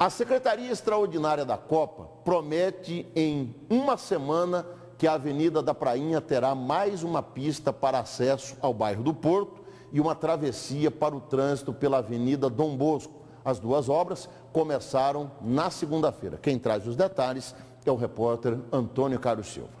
A Secretaria Extraordinária da Copa promete em uma semana que a Avenida da Prainha terá mais uma pista para acesso ao bairro do Porto e uma travessia para o trânsito pela Avenida Dom Bosco. As duas obras começaram na segunda-feira. Quem traz os detalhes é o repórter Antônio Carlos Silva.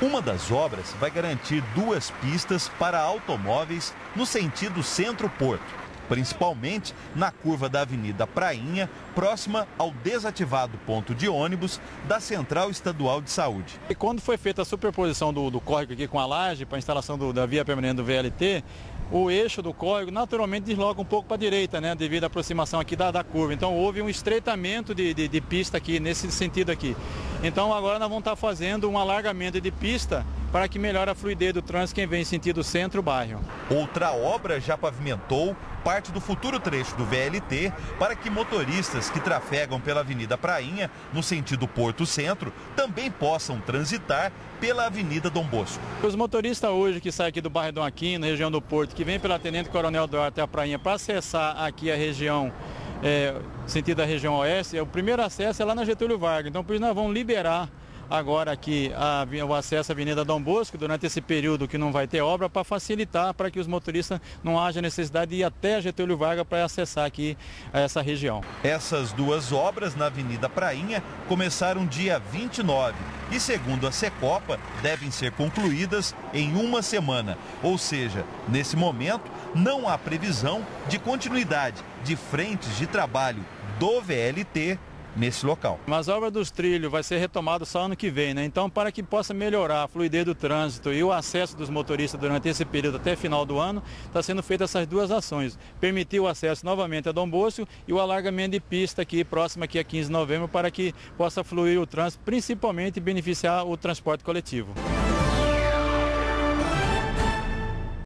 Uma das obras vai garantir duas pistas para automóveis no sentido centro-porto principalmente na curva da Avenida Prainha, próxima ao desativado ponto de ônibus da Central Estadual de Saúde. E quando foi feita a superposição do, do córrego aqui com a laje para a instalação do, da via permanente do VLT, o eixo do córrego naturalmente desloca um pouco para a direita, né, devido à aproximação aqui da, da curva. Então houve um estreitamento de, de, de pista aqui, nesse sentido aqui. Então agora nós vamos estar fazendo um alargamento de pista para que melhore a fluidez do trânsito quem vem sentido centro-bairro. Outra obra já pavimentou parte do futuro trecho do VLT para que motoristas que trafegam pela Avenida Prainha, no sentido Porto Centro, também possam transitar pela Avenida Dom Bosco. Os motoristas hoje que saem aqui do bairro Dom Aquino, região do Porto, que vem pela Tenente Coronel Duarte até a Prainha para acessar aqui a região é, sentido da região oeste, o primeiro acesso é lá na Getúlio Vargas. Então, por isso nós vamos liberar agora aqui a, o acesso à Avenida Dom Bosco durante esse período que não vai ter obra para facilitar para que os motoristas não haja necessidade de ir até Getúlio Vargas para acessar aqui essa região. Essas duas obras na Avenida Prainha começaram dia 29 e segundo a Secopa devem ser concluídas em uma semana. Ou seja, nesse momento não há previsão de continuidade de frentes de trabalho do VLT nesse local. Mas a obra dos trilhos vai ser retomada só ano que vem, né? Então, para que possa melhorar a fluidez do trânsito e o acesso dos motoristas durante esse período até final do ano, está sendo feita essas duas ações. Permitir o acesso novamente a Dom Bosco e o alargamento de pista aqui próximo aqui a 15 de novembro para que possa fluir o trânsito, principalmente beneficiar o transporte coletivo.